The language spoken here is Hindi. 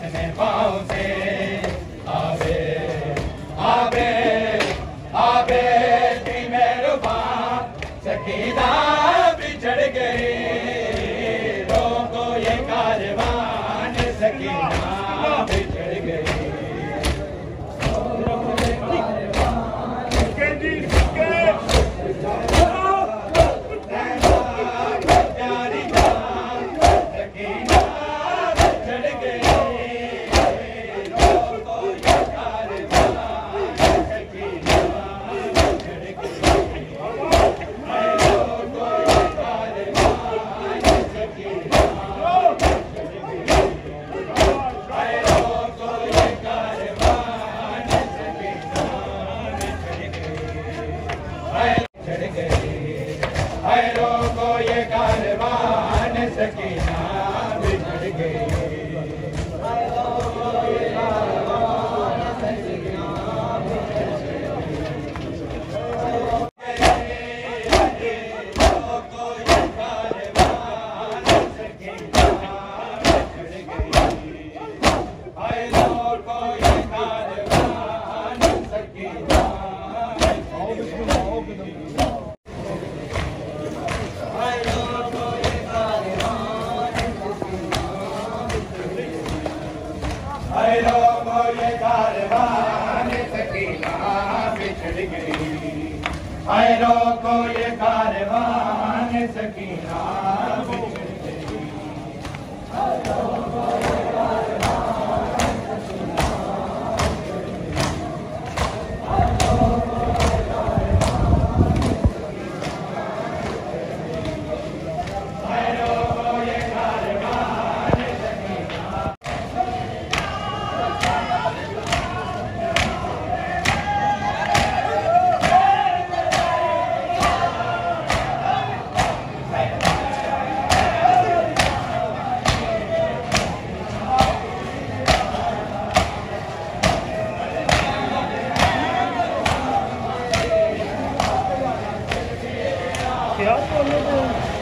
किसने पाँव से ये कारवान सकीना Gracias.